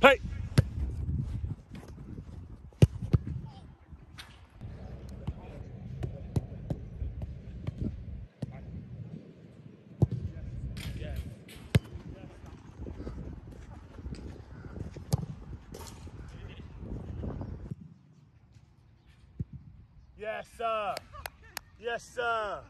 Play. Yes, sir. Yes, sir.